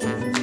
Bye.